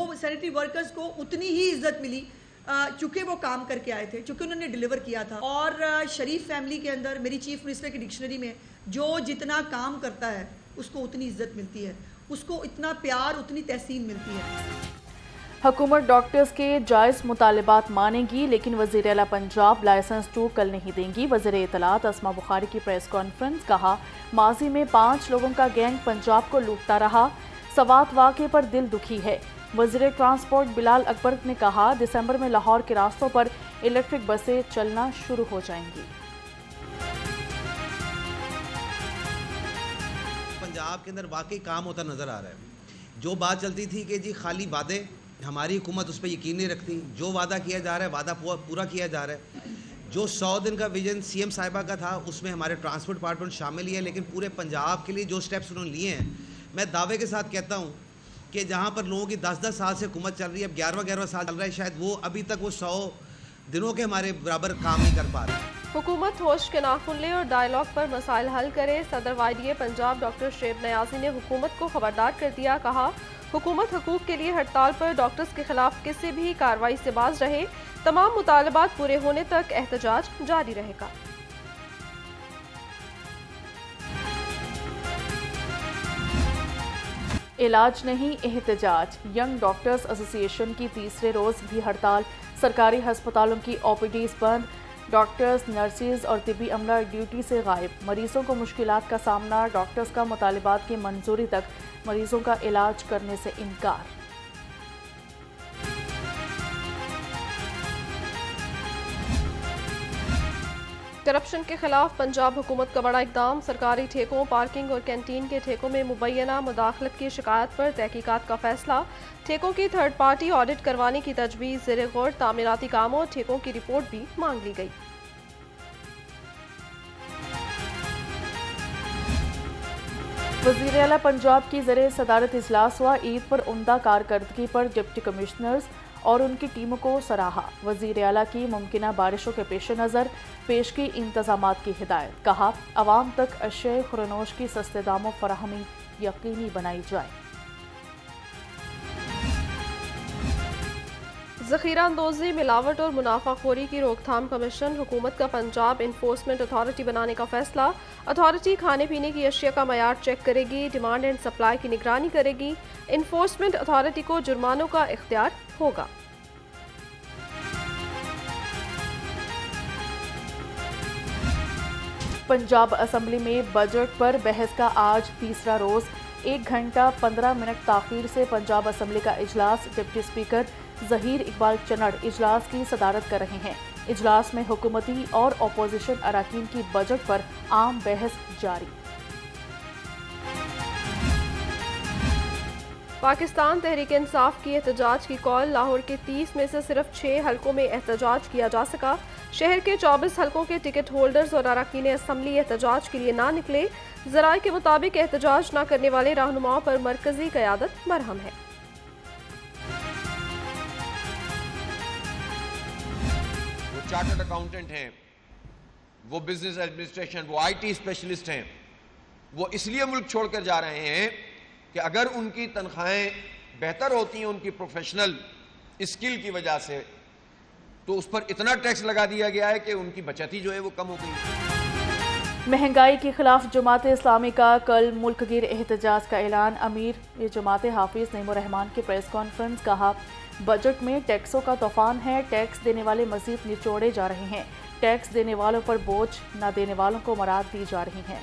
वो sanitary workers को उतनी ही इज़्ज़त मिली चूँकि वो काम करके आए थे, चूँकि उन्होंने डिलीवर किया था। और शरीफ फैमिली के अंदर, मेरी चीफ मिनिस्टर की डिक्शनरी में, जो जितना काम करता है, उसको उतनी इज़्ज़त मिलती है। उसको इतना प्यार, उतनी तहसीन मिलती है। हुकूमत डॉक्टर्स के जायज़ मुतालबात मानेगी, लेकिन वज़ीर अला पंजाब लाइसेंस टू कल नहीं देंगी। वज़ीर इतलात असमा बुखारी की प्रेस कॉन्फ्रेंस कहा, माजी में पाँच लोगों का गैंग पंजाब को लूटता रहा। सवात वाक़े पर दिल दुखी है। वज़ीर ट्रांसपोर्ट बिलाल अकबर ने कहा, दिसंबर में लाहौर के रास्तों पर इलेक्ट्रिक बसें चलना शुरू हो जाएँगी। पंजाब के अंदर वाकई काम होता नज़र आ रहा है। जो बात चलती थी कि जी खाली वादे, हमारी हुकूमत उस पर यकीन नहीं रखती। जो वादा किया जा रहा है, वादा पूरा किया जा रहा है। जो सौ दिन का विजन सीएम साहिबा का था, उसमें हमारे ट्रांसपोर्ट डिपार्टमेंट शामिल ही है, लेकिन पूरे पंजाब के लिए जो स्टेप्स उन्होंने लिए हैं मैं दावे के साथ कहता हूँ कि जहाँ पर लोगों की दस दस साल से हुकूमत चल रही है, अब ग्यारहवा ग्यारहवा साल चल रहा है, शायद वो अभी तक वो सौ दिनों के हमारे बराबर काम नहीं कर पा रहे। हुकूमत होश के नाखुन ले और डायलॉग पर मसाइल हल करे, सदर वाइडी पंजाब डॉक्टर शेब नयाजी ने हुकूमत को खबरदार कर दिया, कहा, हुकूमत हकूक के लिए हड़ताल पर डॉक्टर्स के खिलाफ किसी भी कार्रवाई से बाज रहे, तमाम मुतालबात पूरे होने तक एहतजाज जारी रहेगा। इलाज नहीं, एहतजाज। यंग डॉक्टर्स एसोसिएशन की तीसरे रोज भी हड़ताल। सरकारी अस्पतालों की ओपीडीज बंद। डॉक्टर्स, नर्सिस और तिबी अमला ड्यूटी से गायब। मरीजों को मुश्किल का सामना, डॉक्टर्स का मुतालबात की मंजूरी तक। मरीजों का इलाज करने से इनकार। करप्शन के खिलाफ पंजाब हुकूमत का बड़ा इकदाम, सरकारी ठेकों, पार्किंग और कैंटीन के ठेकों में मुबैना मुदाखलत की शिकायत पर तहकीकात का फैसला, ठेकों की थर्ड पार्टी ऑडिट करवाने की तजवीज़ जेर गौर, तामीराती कामों और ठेकों की रिपोर्ट भी मांग ली गई। वज़ीर अला पंजाब की जर सदारत इजलास हुआ, ईद पर उमदा कारकर्दगी पर डिप्टी कमिश्नर्स और उनकी टीम को सराहा। वज़ीर अला की मुमकिन बारिशों के पेश नज़र पेश की इंतज़ाम की हिदायत। कहा, आवाम तक अशय खुरनोश की सस्ते दामों फरहमी यकीनी बनाई जाए। जखीरा अंदोजी, मिलावट और मुनाफाखोरी की रोकथाम कमीशन, हुकूमत का पंजाब इन्फोर्समेंट अथॉरिटी बनाने का फैसला। अथॉरिटी खाने पीने की अशिया का मैार चेक करेगी डिमांड एंड सप्लाई की निगरानी करेगी। इन्फोर्समेंट अथॉरिटी को जुर्मानों का इख्तियार होगा। पंजाब असम्बली में बजट पर बहस का आज तीसरा रोज। एक घंटा पंद्रह मिनट ताखिर से पंजाब असम्बली का इजलास, डिप्टी स्पीकर जहीर इकबाल चनड़ इजलास की सदारत कर रहे हैं। इजलास में हुकूमती और अपोजिशन अरकान की बजट पर आम बहस जारी। पाकिस्तान तहरीक इंसाफ की एहतजाज की कॉल लाहौर के 30 में से सिर्फ़ छः हलकों में एहतजाज किया जा सका। शहर के 24 हलकों के टिकट होल्डर्स और अरकान असम्बली एहतजाज के लिए ना निकले। जराये के मुताबिक एहतजाज न करने वाले रहनुमाओं पर मरकजी क्यादत मरहम है। चार्टर्ड अकाउंटेंट हैं, वो बिज़नेस एडमिनिस्ट्रेशन वो आईटी स्पेशलिस्ट हैं, वो इसलिए मुल्क छोड़कर जा रहे हैं कि अगर उनकी तनख्वाहें बेहतर होती हैं, उनकी प्रोफेशनल स्किल की वजह से तो उस पर इतना टैक्स लगा दिया गया है कि उनकी बचत ही जो है वो कम हो गई। महँगाई के खिलाफ जमात इस्लामी का कल मुल्क गिर एहतजाज का ऐलान। अमीर, ये जमात हाफिज नईमान की प्रेस कॉन्फ्रेंस कहा, बजट में टैक्सों का तूफ़ान है, टैक्स देने वाले मजीद निचोड़े जा रहे हैं। टैक्स देने वालों पर बोझ, न देने वालों को मराद दी जा रही हैं।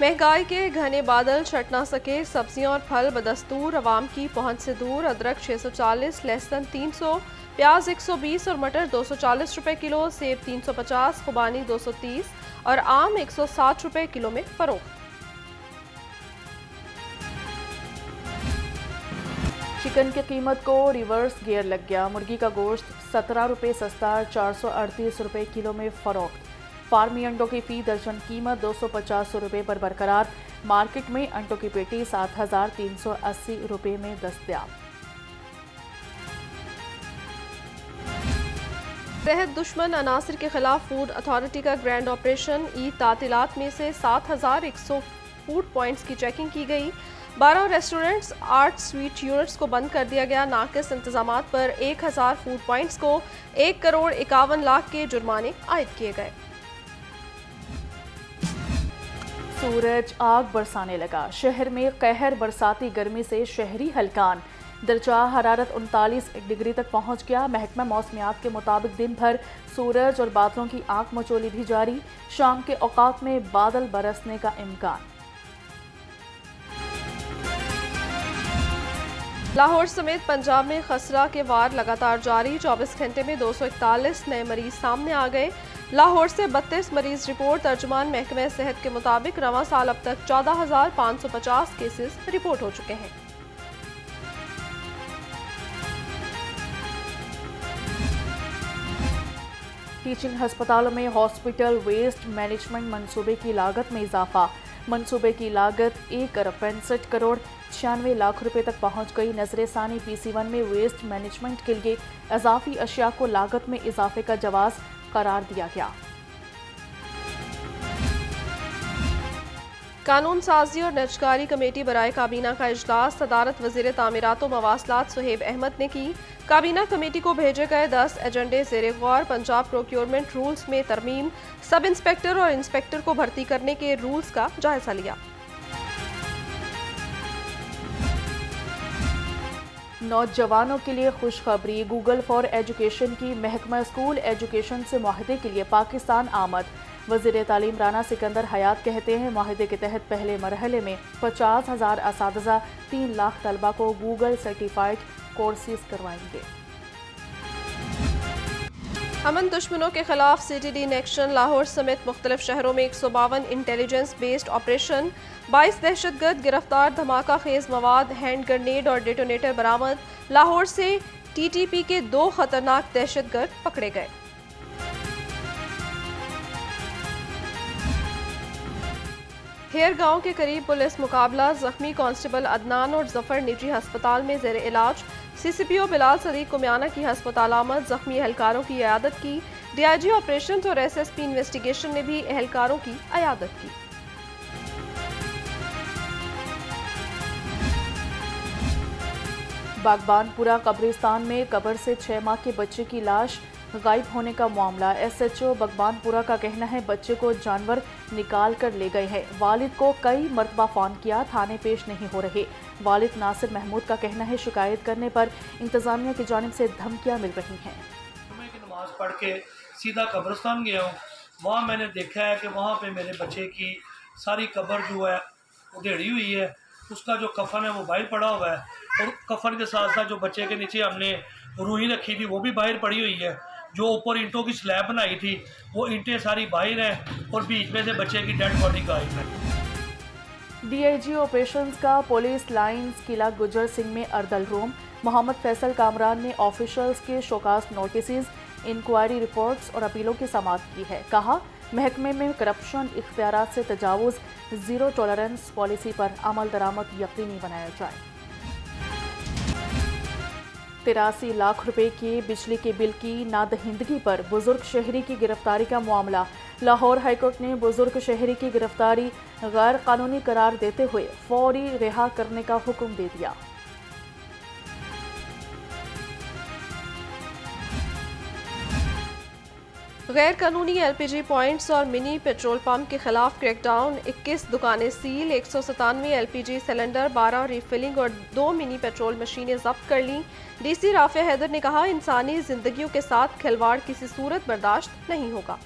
महँगाई के घने बादल छट ना सके सब्ज़ियाँ और फल बदस्तूर। आवाम की पहुँच से दूर, अदरक 640 लहसन 300 प्याज 120 और मटर 240 रुपए किलो, सेब 350 खुबानी 230 और आम 160 रुपए किलो में फरोख्त चिकन की कीमत को रिवर्स गियर लग गया। मुर्गी का गोश्त सत्रह रुपये सस्ता, चार सौ अड़तीस रुपये किलो में फ़रोख्त। फार्मी अंडों की फ़ी दर्जन कीमत दो सौ पचास रुपये पर बरकरार। मार्केट में अंडों की पेटी सात हज़ार तीन सौ अस्सी रुपये में दस्तियाब। तहत दुश्मन अनासर के खिलाफ फ़ूड अथॉरिटी का ग्रैंड ऑपरेशन। ईद तातीलात में से सात हज़ार एक सौ फ़ूड पॉइंट्स की चेकिंग की गई। बारह रेस्टोरेंट्स, आठ स्वीट यूनिट्स को बंद कर दिया गया। नाकस इंतज़ाम पर एक हज़ार फ़ूड पॉइंट्स को एक करोड़ इक्यावन लाख के जुर्माने आयद किए गए। सूरज आग बरसाने लगा। शहर में कहर बरसाती गर्मी से शहरी हलकान। दर्जा हरारत उनतालीस डिग्री तक पहुँच गया। महकमा मौसमियात के मुताबिक दिन भर सूरज और बादलों की आँख मचोली भी जारी। शाम के औकात में बादल बरसने का इम्कान। लाहौर समेत पंजाब में खसरा के वार लगातार जारी। 24 घंटे में 241 नए मरीज़ सामने आ गए। लाहौर से 32 मरीज़ रिपोर्ट तर्जुमान महकमे सेहत के मुताबिक रवा साल अब तक 14,550 केसेस रिपोर्ट हो चुके हैं। टीचिंग अस्पतालों में हॉस्पिटल वेस्ट मैनेजमेंट मंसूबे की लागत में इजाफा। मंसूबे की लागत एक अरब पैंसठ करोड़ छियानवे लाख रुपए तक पहुँच गई। नज़र सानी पी सी वन में वेस्ट मैनेजमेंट के लिए इजाफी अशिया को लागत में इजाफे का जवाब करार दिया गया। कानून साजी और नजकारी कमेटी बरए काबीना का अजलास सदारत वज़ीर तमीरत मवासलात सुहेब अहमद ने की, काबीना कमेटी को भेजे गए दस एजेंडे जेर गौर, पंजाब प्रोक्योरमेंट रूल्स में तरमीम, सब इंस्पेक्टर और इंस्पेक्टर को भर्ती करने के रूल्स का जायजा लिया। नौजवानों के लिए खुशखबरी गूगल फॉर एजुकेशन की महकमा स्कूल एजुकेशन से माहदे के लिए पाकिस्तान आमद। वज़ीर तालीम राना सिकंदर हयात कहते हैं, माहदे के तहत पहले मरहले में पचास हज़ार इस तीन लाख तलबा को गूगल सर्टिफाइड कोर्सेज करवाएँगे। अमन दुश्मनों के खिलाफ सी टी डी नेक्शन लाहौर समेत मुख्तलिफ़ शहरों में एक सौ बावन इंटेलिजेंस बेस्ड ऑपरेशन बाईस दहशतगर्द गिरफ़्तार धमाका खेज मवाद हैंड ग्रेनेड और डेटोनेटर बरामद। लाहौर से टी टी पी के दो खतरनाक दहशतगर्द पकड़े गए। हेयर गाँव के करीब पुलिस मुकाबला, जख्मी कांस्टेबल अदनान और ज़फ़र निजी अस्पताल में जेर इलाज। सीसीपीओ बिलाल सदीक कुमियाना की हस्पताल आमद। जख्मी एहलकारों की अयादत की। डीआईजी ऑपरेशन और एसएसपी इन्वेस्टिगेशन ने भी एहलकारों की अयादत की। बागबानपुरा कब्रिस्तान में कब्र से छह माह के बच्चे की लाश गायब होने का मामला। एसएचओ बगबानपुरा का कहना है, बच्चे को जानवर निकाल कर ले गए हैं। वालिद को कई मरतबा फ़ोन किया, थाने पेश नहीं हो रहे। वालिद नासिर महमूद का कहना है, शिकायत करने पर इंतज़ामिया की जानब से धमकियाँ मिल रही हैं। नमाज़ पढ़ के सीधा कब्रस्तान गया हूँ। वहाँ मैंने देखा है कि वहाँ पे मेरे बच्चे की सारी कब्र जो है, उधेड़ी हुई है। उसका जो कफन है, वो बाहर पड़ा हुआ है। और कफन के साथ साथ जो बच्चे के नीचे हमने रूही रखी थी, वो भी बाहर पड़ी हुई है। जो ऊपर ईंटों की स्लैब बनाई थी, वो ईंटें सारी बाहर हैं और बीच में से बच्चे की डेड बॉडी गायब है। डीआईजी ऑपरेशंस का पुलिस लाइंस किला गुजर सिंह में अर्दल रूम। मोहम्मद फैसल कामरान ने ऑफिशियल्स के शोकास नोटिस इंक्वायरी रिपोर्ट्स और अपीलों की समाप्त की है। कहा, महकमे में करप्शन इख्तियार से तजावज़ ज़ीरो टॉलरेंस पॉलिसी पर अमल दरामद यकीनी बनाया जाए। तिरासी लाख रुपए के बिजली के बिल की नादहिंदगी पर बुज़ुर्ग शहरी की गिरफ्तारी का मामला। लाहौर हाईकोर्ट ने बुज़ुर्ग शहरी की गिरफ्तारी गैर कानूनी करार देते हुए फौरी रिहा करने का हुक्म दे दिया। गैर कानूनी एल एलपीजी पॉइंट्स और मिनी पेट्रोल पंप के खिलाफ क्रैकडाउन 21 दुकानें सील, एक सौ सतानवे एल पी सिलेंडर 12 रिफिलिंग और दो मिनी पेट्रोल मशीनें जब्त कर लीं। डीसी राफे हैदर ने कहा, इंसानी जिंदगियों के साथ खिलवाड़ किसी सूरत बर्दाश्त नहीं होगा।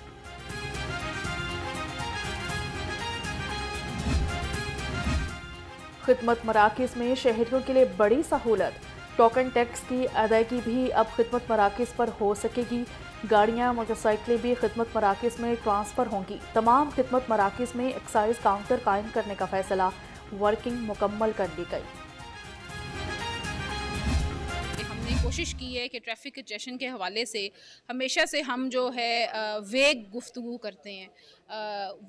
खिदमत मराकज़ में शहरियों के लिए बड़ी सहूलत। टोकन टैक्स की अदायगी भी अब खिदमत मराकज़ पर हो सकेगी। गाड़ियाँ, मोटरसाइकिलें भी खिदमत मराकज़ में ट्रांसफ़र होंगी। तमाम खिदमत मराकज़ में एक्साइज काउंटर कायम करने का फैसला, वर्किंग मुकम्मल कर ली गई। हमने कोशिश की है कि ट्रैफ़िक कंजेशन के हवाले से हमेशा से हम जो है वेग गुफ्तु करते हैं।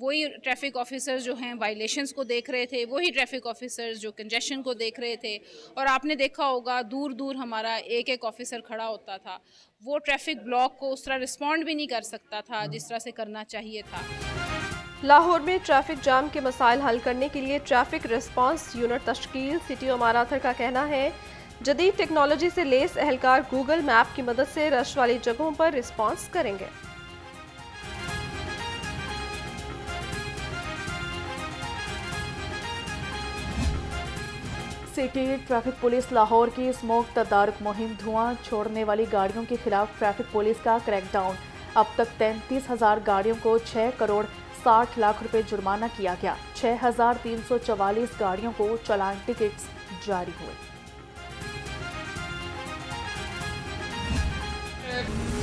वही ट्रैफ़िक ऑफिसर्स जो हैं, वायलेशंस को देख रहे थे, वही ट्रैफ़िक ऑफिसर्स जो कंजेशन को देख रहे थे। और आपने देखा होगा दूर दूर हमारा एक एक ऑफिसर खड़ा होता था। वो ट्रैफ़िक ब्लॉक को उस तरह रिस्पॉन्ड भी नहीं कर सकता था, जिस तरह से करना चाहिए था। लाहौर में ट्रैफ़िक जाम के मसाइल हल करने के लिए ट्रैफ़िक रिस्पांस यूनिट तश्कील, सिटी माराथर का कहना है। जदीद टेक्नोलॉजी से लेस एहलकार गूगल मैप की मदद से रश वाली जगहों पर रिस्पांस करेंगे। सिटी ट्रैफ़िक पुलिस लाहौर की स्मोक तदारक मुहिम धुआँ छोड़ने वाली गाड़ियों के खिलाफ ट्रैफ़िक पुलिस का क्रैकडाउन। अब तक तैंतीस हज़ार गाड़ियों को छह करोड़ साठ लाख रुपए जुर्माना किया गया। छह हज़ार तीन सौ चवालीस गाड़ियों को चलान टिकट्स जारी हुए। next.